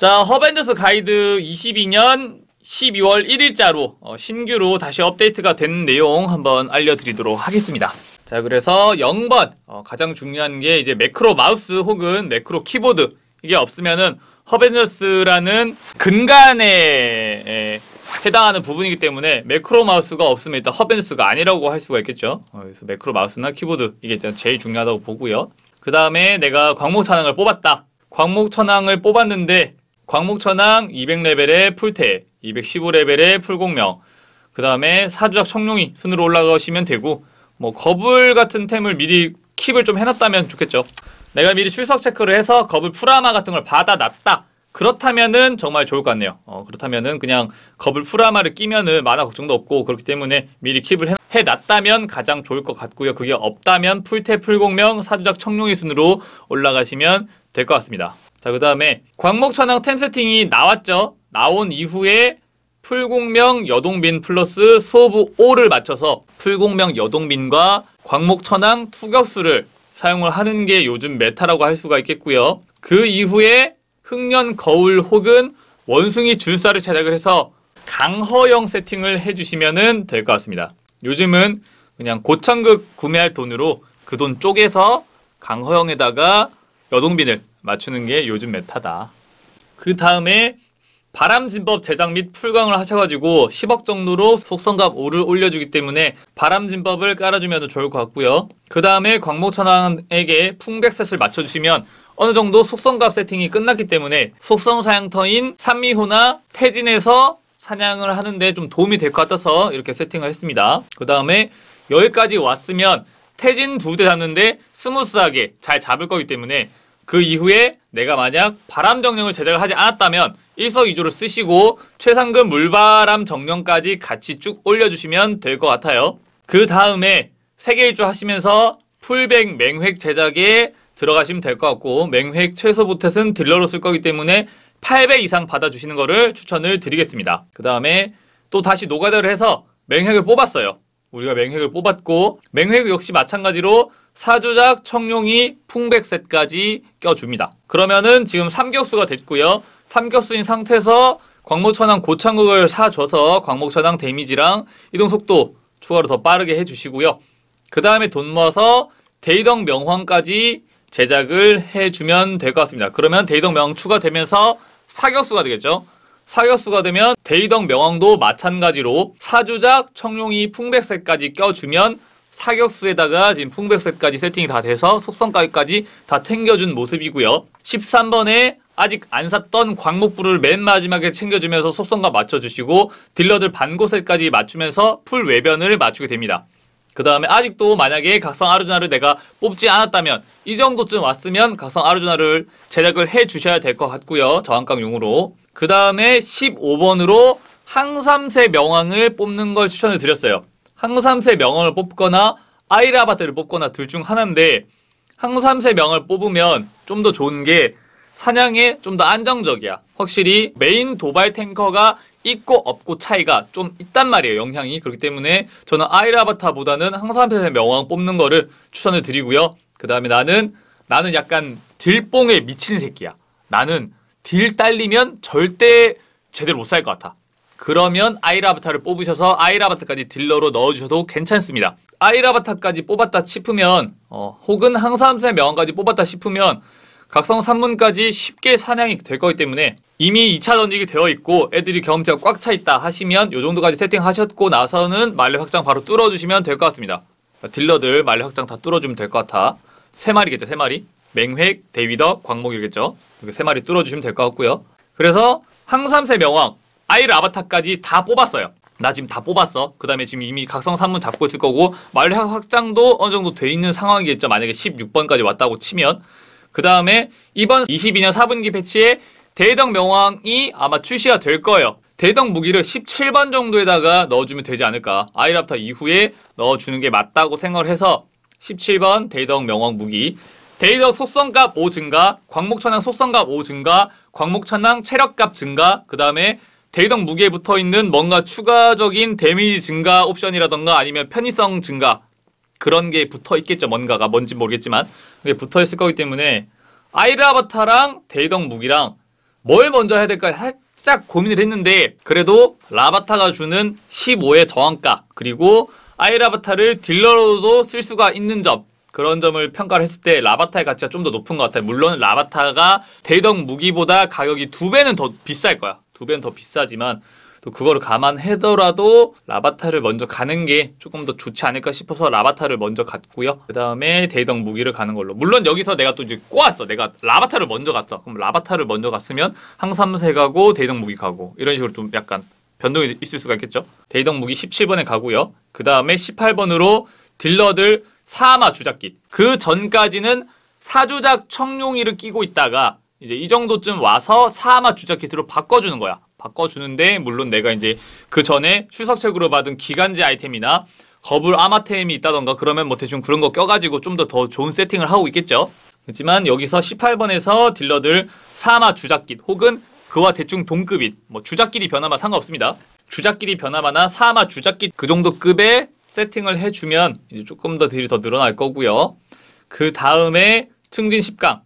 자, 허벤져스 가이드 22년 12월 1일자로 어, 신규로 다시 업데이트가 된 내용 한번 알려드리도록 하겠습니다. 자, 그래서 0번 어, 가장 중요한 게 이제 매크로 마우스 혹은 매크로 키보드 이게 없으면은 허벤져스라는 근간에 에, 해당하는 부분이기 때문에 매크로 마우스가 없으면 일단 허벤져스가 아니라고 할 수가 있겠죠. 어, 그래서 매크로 마우스나 키보드 이게 일단 제일 중요하다고 보고요. 그 다음에 내가 광목 천왕을 뽑았다. 광목 천왕을 뽑았는데 광목 천왕 200레벨의 풀태, 215레벨의 풀공명, 그 다음에 사주작 청룡이 순으로 올라가시면 되고 뭐 거불 같은 템을 미리 킵을 좀 해놨다면 좋겠죠. 내가 미리 출석 체크를 해서 거불 풀아마 같은 걸 받아놨다. 그렇다면은 정말 좋을 것 같네요. 어, 그렇다면은 그냥 거불 풀아마를 끼면은 만화 걱정도 없고 그렇기 때문에 미리 킵을 해, 해놨다면 가장 좋을 것 같고요. 그게 없다면 풀태 풀공명 사주작 청룡이 순으로 올라가시면 될 것 같습니다. 자, 그 다음에 광목천왕 템 세팅이 나왔죠. 나온 이후에 full공명 여동빈 플러스 소부 5를 맞춰서 full공명 여동빈과 광목천왕 투격수를 사용을 하는 게 요즘 meta라고 할 수가 있겠고요. 그 이후에 흑년 거울 혹은 원숭이 줄사를 제작을 해서 강허영 세팅을 해주시면 될 것 같습니다. 요즘은 그냥 고창극 구매할 돈으로 그 돈 쪼개서 강허영에다가 여동빈을 맞추는 게 요즘 메타다. 그 다음에 바람진법 제작 및 풀광을 하셔가지고 10억 정도로 속성값 5를 올려주기 때문에 바람진법을 깔아주면 좋을 것 같고요. 그 다음에 광목천왕에게 풍백셋을 맞춰주시면 어느 정도 속성값 세팅이 끝났기 때문에 속성 사양터인 산미호나 태진에서 사냥을 하는데 좀 도움이 될 것 같아서 이렇게 세팅을 했습니다. 그 다음에 여기까지 왔으면 태진 두 대 잡는데 smooth하게 잘 잡을 거기 때문에 그 이후에 내가 만약 바람 정령을 제작을 하지 않았다면 일석이조를 쓰시고 최상급 물바람 정령까지 같이 쭉 올려주시면 될 것 같아요. 그 다음에 세계일주 하시면서 full백 맹획 제작에 들어가시면 될 것 같고 맹획 최소 보텟은 딜러로 쓸 거기 때문에 8배 이상 받아주시는 거를 추천을 드리겠습니다. 그 다음에 또 다시 노가다를 해서 맹획을 뽑았어요. 우리가 맹획을 뽑았고 맹획 역시 마찬가지로 사조작 청룡이 풍백셋까지 껴줍니다. 그러면은 지금 3격수가 됐고요. 3격수인 상태에서 광목천왕 고창극을 사줘서 광목천왕 데미지랑 이동속도 추가로 더 빠르게 해주시고요. 그 다음에 돈 모아서 대이덕 명황까지 제작을 해주면 될 것 같습니다. 그러면 대이덕 명황 추가되면서 사격수가 되겠죠. 사격수가 되면 대이덕 명왕도 마찬가지로 사주작 청룡이 풍백셋까지 껴주면 사격수에다가 지금 풍백셋까지 세팅이 다 돼서 속성까지까지 다 챙겨준 모습이고요. 13번에 아직 안 샀던 광목불을 맨 마지막에 챙겨주면서 속성과 맞춰주시고 딜러들 반고셋까지 맞추면서 풀 외변을 맞추게 됩니다. 그 다음에 아직도 만약에 각성 아르주나를 내가 뽑지 않았다면 이 정도쯤 왔으면 각성 아르주나를 제작을 해 주셔야 될 것 같고요. 저항깡용으로. 그 다음에 15번으로 항삼세 명왕을 뽑는 걸 추천을 드렸어요. 항삼세 명왕을 뽑거나 아이라바트를 뽑거나 둘 중 하나인데 항삼세 명을 뽑으면 좀 더 좋은 게 사냥에 좀 더 안정적이야. 확실히 메인 도발 탱커가 있고 없고 차이가 좀 있단 말이에요. 영향이. 그렇기 때문에 저는 아이라바타보다는 항삼세 명왕 뽑는 거를 추천을 드리고요. 그 다음에 나는 나는 약간 딜뽕에 미친 새끼야. 나는 딜 딸리면 절대 제대로 못 살 것 같아. 그러면 아이라바타를 뽑으셔서 아이라바타까지 딜러로 넣어주셔도 괜찮습니다. 아이라바타까지 뽑았다 싶으면 어, 혹은 항삼세 명왕까지 뽑았다 싶으면 각성 3문까지 쉽게 사냥이 될 거기 때문에 이미 2차 던지기 되어 있고 애들이 경험치가 꽉 차 있다 하시면 요 정도까지 세팅하셨고 나서는 말레 확장 바로 뚫어주시면 될 것 같습니다. 딜러들 말레 확장 다 뚫어주면 될 것 같아. 세 마리겠죠, 세 마리. 맹획, 대위덕, 광목이겠죠. 이렇게 세 마리 뚫어주시면 될 것 같고요. 그래서 항삼세 명왕, 아이를 아바타까지 다 뽑았어요. 나 지금 다 뽑았어. 그 다음에 지금 이미 각성 3문 잡고 있을 거고 말레 확장도 어느 정도 돼 있는 상황이겠죠. 만약에 16번까지 왔다고 치면. 그 다음에 이번 22년 4분기 패치에 대덕 명왕이 아마 출시가 될 거예요. 대덕 무기를 17번 정도에다가 넣어주면 되지 않을까. 아이랍타 이후에 넣어주는 게 맞다고 생각을 해서 17번 대덕 명왕 무기. 대덕 속성값 5 증가, 광목천왕 속성값 5 증가, 광목천왕 체력값 증가, 그 다음에 대덕 무기에 붙어 있는 뭔가 추가적인 데미지 증가 옵션이라던가 아니면 편의성 증가 그런 게 붙어 있겠죠. 뭔가가 뭔지 모르겠지만 그게 붙어 있을 거기 때문에 아이라바타랑 대덕 무기랑 뭘 먼저 해야 될까 살짝 고민을 했는데 그래도 라바타가 주는 15의 저항가 그리고 아이라바타를 딜러로도 쓸 수가 있는 점 그런 점을 평가를 했을 때 라바타의 가치가 좀 더 높은 것 같아요. 물론 라바타가 대덕 무기보다 가격이 두 배는 더 비쌀 거야. 두 배는 더 비싸지만 또 그거를 감안하더라도 라바타를 먼저 가는 게 조금 더 좋지 않을까 싶어서 라바타를 먼저 갔고요. 그 다음에 대덕 무기를 가는 걸로. 물론 여기서 내가 또 이제 꼬았어. 내가 라바타를 먼저 갔어. 그럼 라바타를 먼저 갔으면 항삼세 가고 대덕 무기 가고 이런 식으로 좀 약간 변동이 있을 수가 있겠죠. 대덕 무기 17번에 가고요. 그 다음에 18번으로 딜러들 사마 주작깃. 그 전까지는 사주작 청룡이를 끼고 있다가 이제 이 정도쯤 와서 사마 주작깃으로 바꿔주는 거야. 바꿔주는데 물론 내가 이제 그 전에 출석책으로 받은 기간제 아이템이나 거불 아마템이 있다던가 그러면 뭐 대충 그런 거 껴가지고 좀 더 더 좋은 세팅을 하고 있겠죠. 그렇지만 여기서 18번에서 딜러들 사마 주작깃 혹은 그와 대충 동급인 뭐 주작끼리 변화마 상관없습니다. 주작끼리 변화마나 사마 주작깃 그 정도 급의 세팅을 해주면 이제 조금 더 딜이 더 늘어날 거고요. 그 다음에 승진 10강.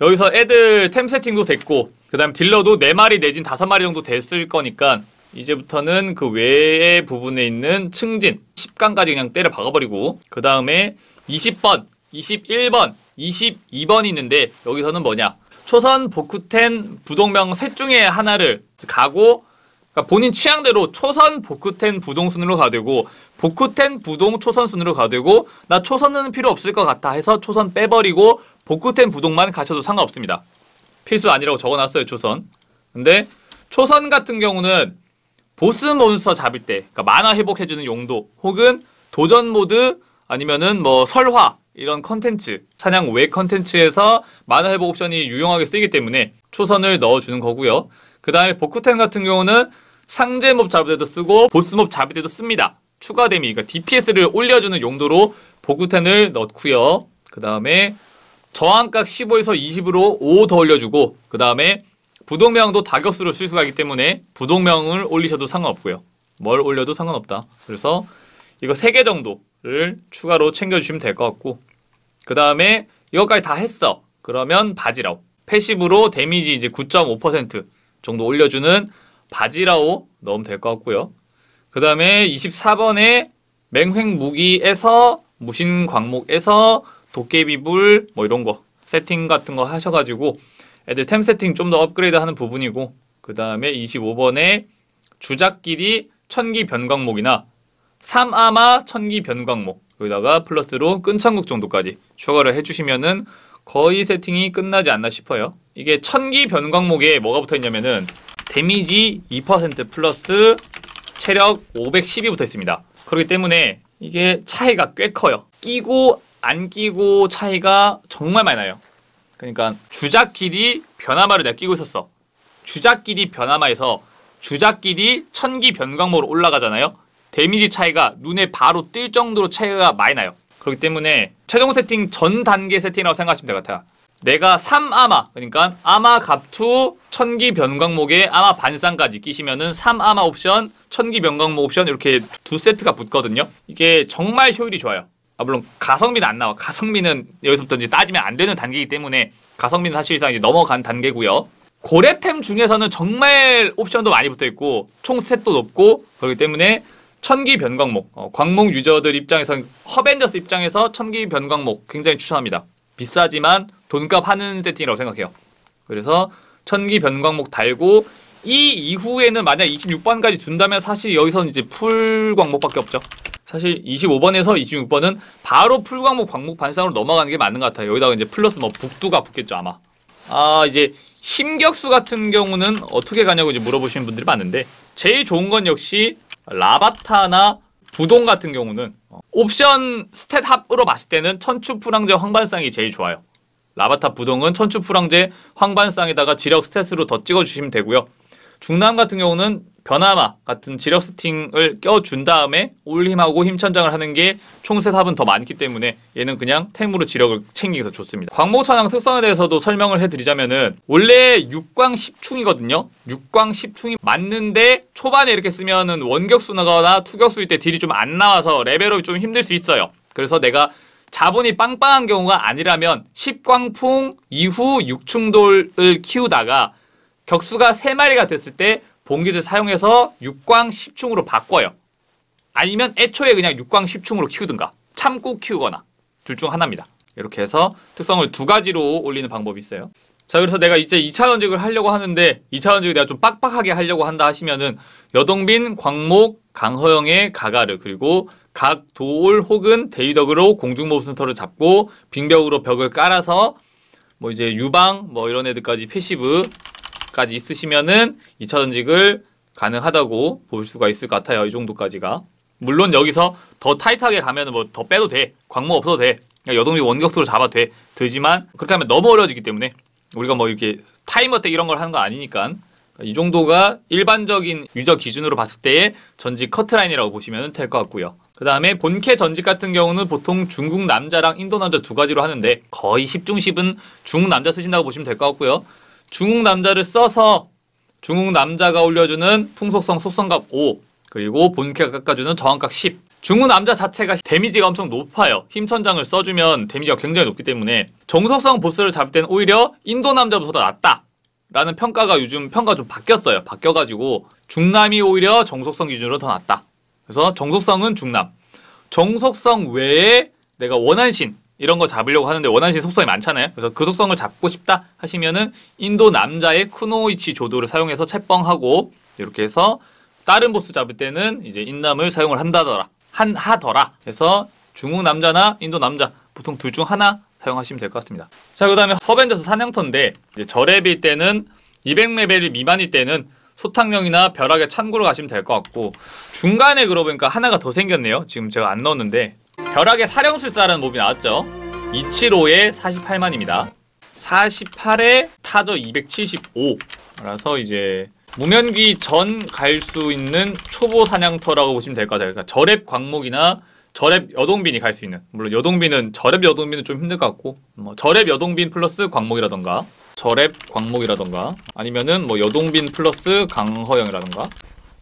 여기서 애들 템 세팅도 됐고 그 다음 딜러도 4마리 내진 5마리 정도 됐을 거니까 이제부터는 그 외의 부분에 있는 승진 10강까지 그냥 때려 박아버리고 그 다음에 20번, 21번, 22번이 있는데 여기서는 뭐냐? 초선 보쿠텐 부동명 셋 중에 하나를 가고 그러니까 본인 취향대로 초선 보쿠텐 부동 순으로 가되고 보쿠텐 부동 초선 순으로 가되고 나 초선은 필요 없을 것 같아 해서 초선 빼버리고 보쿠텐 부동만 가셔도 상관없습니다. 필수 아니라고 적어놨어요 초선. 근데 초선 같은 경우는 보스 몬스터 잡을 때 그러니까 만화 회복해주는 용도 혹은 도전 모드 아니면은 뭐 설화 이런 컨텐츠 사냥 외 컨텐츠에서 마나 회복 옵션이 유용하게 쓰이기 때문에 초선을 넣어주는 거고요. 그 다음에 보쿠텐 같은 경우는 상제몹 잡을 때도 쓰고 보스몹 잡을 때도 씁니다. 추가 데미, 그러니까 DPS를 올려주는 용도로 보쿠텐을 넣고요. 그 다음에 저항각 15에서 20으로 5 더 올려주고 그 다음에 부동명도 다격수로 쓸 수가 있기 때문에 부동명을 올리셔도 상관없고요. 뭘 올려도 상관없다. 그래서 이거 3개 정도를 추가로 챙겨주시면 될 것 같고 그 다음에 이것까지 다 했어. 그러면 바지라오. 패시브로 데미지 이제 9.5% 정도 올려주는 바지라오 넣으면 될 것 같고요. 그 다음에 24번에 맹횡 무기에서 무신 광목에서 도깨비불 뭐 이런 거 세팅 같은 거 하셔가지고 애들 템 세팅 좀 더 업그레이드 하는 부분이고 그 다음에 25번에 주작끼리 천기 변광목이나 삼아마 천기 변광목 여기다가 플러스로 끈창국 정도까지 추가를 해주시면은 거의 세팅이 끝나지 않나 싶어요. 이게 천기 변광목에 뭐가 붙어 있냐면은 데미지 2% 플러스 체력 512 붙어 있습니다. 그렇기 때문에 이게 차이가 꽤 커요. 끼고 안 끼고 차이가 정말 많이 나요. 그러니까 주작끼리 변화마를 내가 끼고 있었어. 주작끼리 변화마에서 주작끼리 천기 변광모로 올라가잖아요. 데미지 차이가 눈에 바로 띌 정도로 차이가 많이 나요. 그렇기 때문에 최종 세팅 전 단계 세팅이라고 생각하시면 될 것 같아요. 내가 3아마 그러니까 아마 갑투 천기 변광목에 아마 반쌍까지 끼시면은 3아마 옵션 천기 변광목 옵션 이렇게 두 세트가 붙거든요. 이게 정말 효율이 좋아요. 아 물론 가성비는 안 나와. 가성비는 여기서부터 이제 따지면 안 되는 단계이기 때문에 가성비는 사실상 이제 넘어간 단계고요. 고래템 중에서는 정말 옵션도 많이 붙어 있고 총 스탯도 높고 그렇기 때문에 천기 변광목 어, 광목 유저들 입장에서 허벤져스 입장에서 천기 변광목 굉장히 추천합니다. 비싸지만 돈값 하는 세팅이라고 생각해요. 그래서 천기 변광목 달고 이 이후에는 만약 26번까지 둔다면 사실 여기서는 이제 풀 광목밖에 없죠. 사실 25번에서 26번은 바로 풀 광목 광목 반상으로 넘어가는 게 맞는 것 같아요. 여기다가 이제 플러스 뭐 북두가 붙겠죠 아마. 아 이제 힘격수 같은 경우는 어떻게 가냐고 이제 물어보시는 분들이 많은데 제일 좋은 건 역시 라바타나 부동 같은 경우는 옵션 스탯 합으로 봤을 때는 천추풀항제 황반쌍이 제일 좋아요. 라바타 부동은 천추풀항제 황반쌍에다가 지력 스탯으로 더 찍어주시면 되고요. 중남 같은 경우는 변화마 같은 지력 스팅을 껴준 다음에 올림하고 힘천장을 하는 게 총셋 합은 더 많기 때문에 얘는 그냥 템으로 지력을 챙기기 더 좋습니다. 광목천왕 특성에 대해서도 설명을 해드리자면은 원래 6광 10충이거든요. 6광 10충이 맞는데 초반에 이렇게 쓰면은 원격수나거나 투격수일 때 딜이 좀 안 나와서 레벨업이 좀 힘들 수 있어요. 그래서 내가 자본이 빵빵한 경우가 아니라면 10광풍 이후 6충돌을 키우다가 격수가 3마리가 됐을 때 본기를 사용해서 6광 10충으로 바꿔요. 아니면 애초에 그냥 6광 10충으로 키우든가 참고 키우거나 둘 중 하나입니다. 이렇게 해서 특성을 두 가지로 올리는 방법이 있어요. 자 그래서 내가 이제 2차 전직을 하려고 하는데 2차 전직을 내가 좀 빡빡하게 하려고 한다 하시면은 여동빈, 광목, 강허영의 가가르 그리고 각 도올 혹은 데이덕으로 공중모습터를 잡고 빙벽으로 벽을 깔아서 뭐 이제 유방 뭐 이런 애들까지 패시브 까지 있으시면은 2차 전직을 가능하다고 볼 수가 있을 것 같아요. 이 정도까지가. 물론 여기서 더 타이트하게 가면은 뭐 더 빼도 돼. 광목 없어도 돼. 여동비 원격도로 잡아도 돼. 되지만 그렇게 하면 너무 어려워지기 때문에 우리가 뭐 이렇게 time attack 이런 걸 하는 거 아니니까 이 정도가 일반적인 유저 기준으로 봤을 때의 전직 커트라인이라고 보시면 될 것 같고요. 그 다음에 본캐 전직 같은 경우는 보통 중국 남자랑 인도 남자 두 가지로 하는데 거의 10중 10은 중국 남자 쓰신다고 보시면 될 것 같고요. 중국 남자를 써서 중국 남자가 올려주는 풍속성 속성값 5 그리고 본캐가 깎아주는 저항각 10 중국 남자 자체가 데미지가 엄청 높아요. 힘천장을 써주면 데미지가 굉장히 높기 때문에 정석성 보스를 잡을 때는 오히려 인도 남자보다 낫다. 라는 평가가 요즘 평가 좀 바뀌었어요. 바뀌어가지고 중남이 오히려 정속성 기준으로 더 낫다. 그래서 정속성은 중남. 정속성 외에 내가 원한 신 이런 거 잡으려고 하는데 원한신 속성이 많잖아요. 그래서 그 속성을 잡고 싶다 하시면은 인도 남자의 쿠노이치 조도를 사용해서 채뻥하고 이렇게 해서 다른 보스 잡을 때는 이제 인남을 사용을 한다더라. 한 하더라. 그래서 중국 남자나 인도 남자 보통 둘 중 하나 사용하시면 될 것 같습니다. 자, 그 다음에 허벤져스 사냥터인데 이제 저랩일 때는 200레벨 미만일 때는 소탕령이나 벼락의 찬구로 가시면 될 것 같고 중간에 그러고 보니까 하나가 더 생겼네요. 지금 제가 안 넣었는데 벼락의 사령술사라는 몹이 나왔죠. 275에 48만입니다. 48에 타저 275라서 이제 무면기 전 갈 수 있는 초보 사냥터라고 보시면 될 것 같아요. 그러니까 절랩 광목이나 절랩 여동빈이 갈 수 있는 물론 여동빈은 절랩 여동빈은 좀 힘들 것 같고 뭐 절랩 여동빈 플러스 광목이라던가 절랩 광목이라던가 아니면은 뭐 여동빈 플러스 강허영이라던가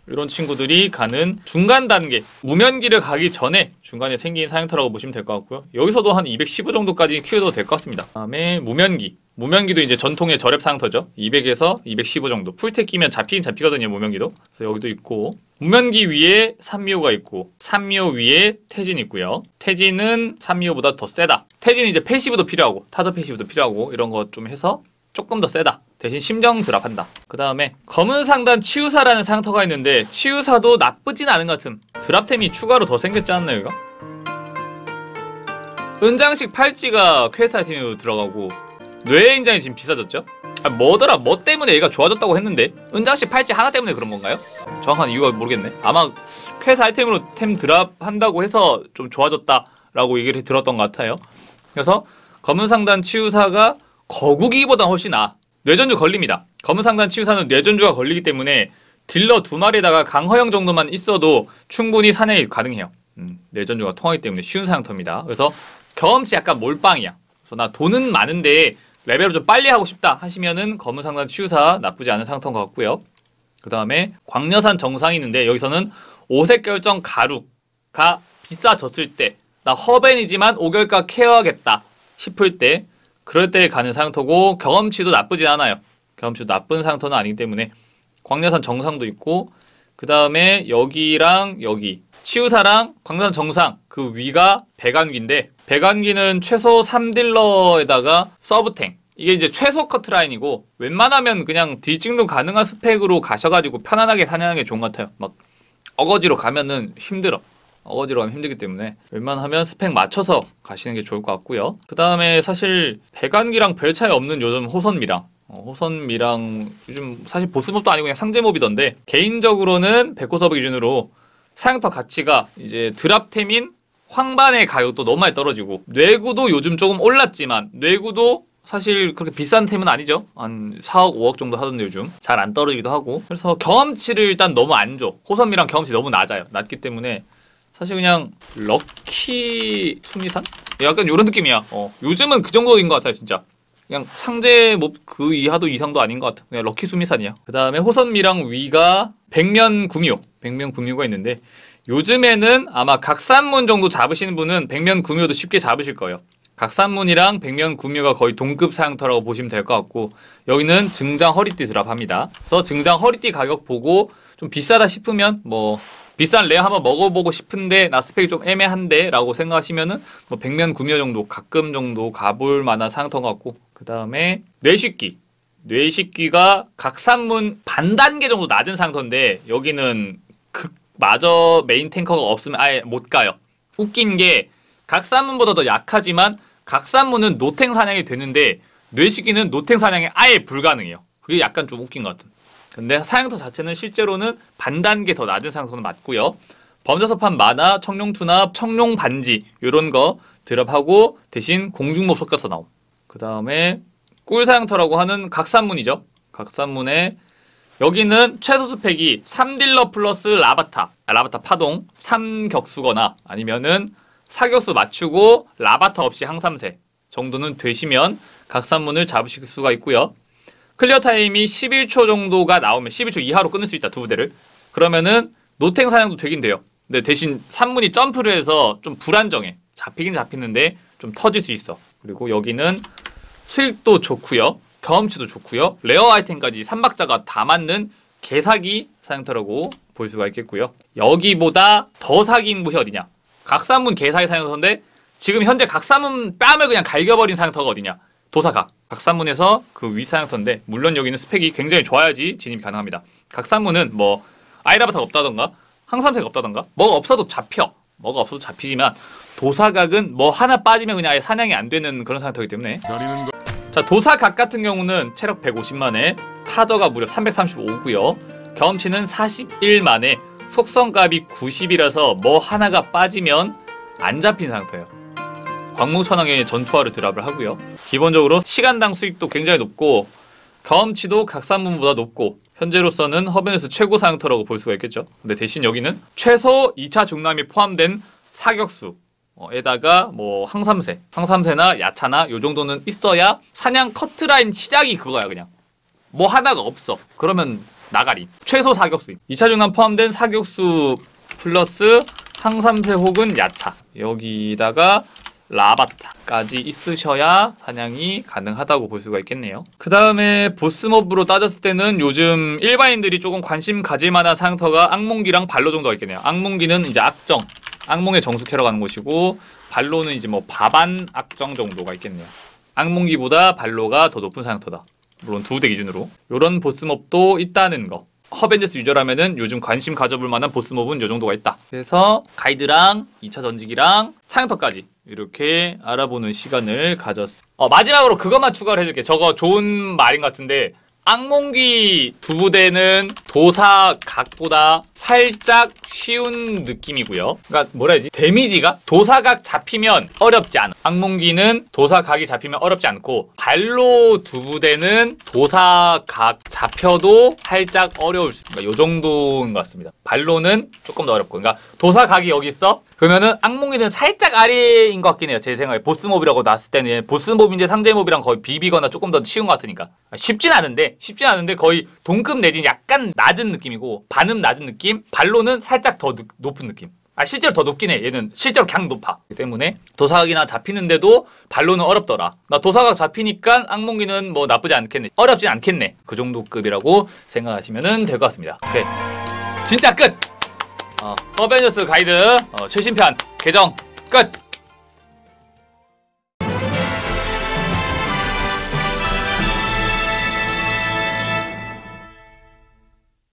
이런 친구들이 가는 중간 단계 무면기를 가기 전에 중간에 생긴 사냥터라고 보시면 될 것 같고요. 여기서도 한 215 정도까지 키워도 될 것 같습니다. 다음에 무면기. 무면기도 이제 전통의 저랩 사냥터죠. 200에서 215 정도. 풀텍 끼면 잡히긴 잡히거든요 무면기도. 그래서 여기도 있고 무면기 위에 산미호가 있고 산미호 위에 태진 있고요. 태진은 산미호보다 더 세다. 태진은 이제 패시브도 필요하고 타저 패시브도 필요하고 이런 거좀 해서 조금 더 세다. 대신 심정 드랍한다. 그 다음에 검은 상단 치유사라는 상터가 있는데 치유사도 나쁘진 않은 것 같음. 드랍템이 추가로 더 생겼지 않나요 이거? 은장식 팔찌가 퀘스트 아이템으로 들어가고 뇌인장이 지금 비싸졌죠? 아, 뭐더라 뭐 때문에 얘가 좋아졌다고 했는데 은장식 팔찌 하나 때문에 그런 건가요? 정확한 이유가 모르겠네 아마 퀘스트 아이템으로 템 드랍한다고 해서 좀 좋아졌다 라고 얘기를 들었던 것 같아요 그래서 검은 상단 치유사가 거구기보다 훨씬 나아. 뇌전주 걸립니다. 검은 상단 치유사는 뇌전주가 걸리기 때문에 딜러 두 마리에다가 강허영 정도만 있어도 충분히 사냥이 가능해요. 음, 뇌전주가 통하기 때문에 쉬운 사냥터입니다. 그래서 경험치 약간 몰빵이야. 그래서 나 돈은 많은데 레벨을 좀 빨리 하고 싶다 하시면은 검은 상단 치유사 나쁘지 않은 상터인 것 같고요. 그 다음에 광려산 정상이 있는데 여기서는 오색 결정 가루가 비싸졌을 때 나 허벤이지만 오결가 케어하겠다 싶을 때 그럴 때 가는 상토고 경험치도 나쁘지 않아요. 경험치도 나쁜 상토는 아니기 때문에. 광야산 정상도 있고 그 다음에 여기랑 여기. 치유사랑 광산 정상. 그 위가 배관기인데 배관기는 최소 3딜러에다가 서브탱. 이게 이제 최소 커트라인이고 웬만하면 그냥 딜찍도 가능한 스펙으로 가셔가지고 편안하게 사냥하는 게 좋은 것 같아요. 막 어거지로 가면은 힘들어 어거지로 가면 힘들기 때문에 웬만하면 스펙 맞춰서 가시는 게 좋을 것 같고요. 그 다음에 사실 배관기랑 별 차이 없는 요즘 호선미랑 어, 호선미랑 요즘 사실 보스몹도 아니고 그냥 상제몹이던데 개인적으로는 백호섭 기준으로 사양터 가치가 이제 드랍템인 황반의 가격도 너무 많이 떨어지고 뇌구도 요즘 조금 올랐지만 뇌구도 사실 그렇게 비싼 템은 아니죠. 한 4억, 5억 정도 하던데 요즘. 잘 안 떨어지기도 하고. 그래서 경험치를 일단 너무 안 줘. 호선미랑 경험치 너무 낮아요. 낮기 때문에 사실 그냥 럭키 수미산? 약간 이런 느낌이야. 어. 요즘은 그 정도인 것 같아요, 진짜. 그냥 상대 몹그 이하도 이상도 아닌 것 같아. 그냥 럭키 수미산이야. 그 다음에 호선미랑 위가 백면 구미호, 백면 구미호가 있는데 요즘에는 아마 각산문 정도 잡으시는 분은 백면 구미호도 쉽게 잡으실 거예요. 각산문이랑 백면 구묘가 거의 동급 사양터라고 보시면 될 것 같고 여기는 증장 허리띠 드랍합니다. 그래서 증장 허리띠 가격 보고 좀 비싸다 싶으면 뭐 비싼 레어 한번 먹어보고 싶은데 나 스펙이 좀 애매한데 라고 생각하시면은 뭐 백면 구묘 정도 가끔 정도 가볼 만한 사냥터 같고 그 다음에 뇌식기 뇌식기가 각산문 반 단계 정도 낮은 상터인데 여기는 극 마저 메인 탱커가 없으면 아예 못 가요. 웃긴 게 각산문보다 더 약하지만 각산문은 노탱 사냥이 되는데 뇌식기는 노탱 사냥이 아예 불가능해요. 그게 약간 좀 웃긴 것 같은. 근데 사냥터 자체는 실제로는 반 단계 더 낮은 상터는 맞고요. 범저서판 만화, 청룡투납, 청룡 반지 이런 거 드랍하고 대신 공중몹 섞여서 나옴. 그 다음에 꿀사냥터라고 하는 각산문이죠. 각산문에 여기는 최소 스펙이 3딜러 플러스 라바타, 아, 라바타 파동 3격수거나 아니면은 사격수 맞추고 라바타 없이 항삼세 정도는 되시면 각산문을 잡으실 수가 있고요. clear time이 11초 정도가 나오면 11초 이하로 끊을 수 있다 두 부대를 그러면은 노탱 사냥도 되긴 돼요. 근데 대신 산문이 점프를 해서 좀 불안정해. 잡히긴 잡히는데 좀 터질 수 있어. 그리고 여기는 수익도 좋고요. 경험치도 좋고요. 레어 아이템까지 삼박자가 다 맞는 개사기 사냥터라고 볼 수가 있겠고요. 여기보다 더 사기인 곳이 어디냐? 각산문 개사기 사냥터인데 지금 현재 각산문 뺨을 그냥 갈겨버린 사냥터가 어디냐? 도사각. 각산문에서 그 위 사냥터인데 물론 여기는 스펙이 굉장히 좋아야지 진입이 가능합니다. 각산문은 뭐 아이라바타가 없다던가 항삼색 없다던가 뭐가 없어도 잡혀. 뭐가 없어도 잡히지만 도사각은 뭐 하나 빠지면 그냥 아예 사냥이 안 되는 그런 사냥터이기 때문에 자 도사각 같은 경우는 체력 150만에 타저가 무려 335고요 경험치는 41만에 속성값이 90이라서 뭐 하나가 빠지면 안 잡힌 상태예요 광무천왕의 전투화를 드랍을 하고요 기본적으로 시간당 수익도 굉장히 높고 경험치도 각산문보다 높고 현재로서는 허변에서 최고 사양터라고 볼 수가 있겠죠 근데 대신 여기는 최소 2차 중남이 포함된 사격수 어, 에다가 뭐 항삼세, 항삼세나 야차나 요 정도는 있어야 사냥 커트라인 시작이 그거야 그냥. 뭐 하나가 없어. 그러면 나가리. 최소 사격수. 2차 중간 포함된 사격수 플러스 항삼세 혹은 야차. 여기다가 라바타까지 있으셔야 사냥이 가능하다고 볼 수가 있겠네요. 그 다음에 보스몹으로 따졌을 때는 요즘 일반인들이 조금 관심 가질 만한 상터가 악몽기랑 발로 정도가 있겠네요. 악몽기는 이제 악정, 악몽의 정수 캐러 가는 곳이고 발로는 이제 뭐 바반 악정 정도가 있겠네요. 악몽기보다 발로가 더 높은 상터다. 물론 두 대 기준으로. 요런 보스몹도 있다는 거. 허벤져스 유저라면은 요즘 관심 가져볼 만한 보스몹은 요 정도가 있다. 그래서 가이드랑 2차 전직이랑 사양터까지 이렇게 알아보는 시간을 가졌어. 어, 마지막으로 그것만 추가를 해줄게. 저거 좋은 말인 것 같은데 악몽기 두 부대는 도사 각보다 살짝 쉬운 느낌이고요. 그러니까 뭐라 해야지? 데미지가 도사각 잡히면 어렵지 않아. 악몽기는 도사각이 잡히면 어렵지 않고 발로 두 부대는 도사각 잡혀도 살짝 어려울 수. 그러니까 요 정도인 것 같습니다. 발로는 조금 더 어렵고. 그러니까 도사각이 여기 있어. 그러면은 악몽기는 살짝 아래인 것 같긴 해요. 제 생각에. 보스몹이라고 나왔을 때는. 보스몹인데 상대몹이랑 거의 비비거나 조금 더 쉬운 것 같으니까. 쉽진 않은데 쉽진 않은데 거의 동급 내지는 약간 낮은 느낌이고 반음 낮은 느낌? 발로는 살짝 더 느, 높은 느낌. 아 실제로 더 높긴 해 얘는. 실제로 그냥 높아. 그 때문에 도사각이나 잡히는데도 발로는 어렵더라. 나 도사각 잡히니까 악몽기는 뭐 나쁘지 않겠네. 어렵진 않겠네. 그 정도 급이라고 생각하시면 될 것 같습니다. 오케이. 진짜 끝 어, 어벤져스 가이드 어, 최신편 개정 끝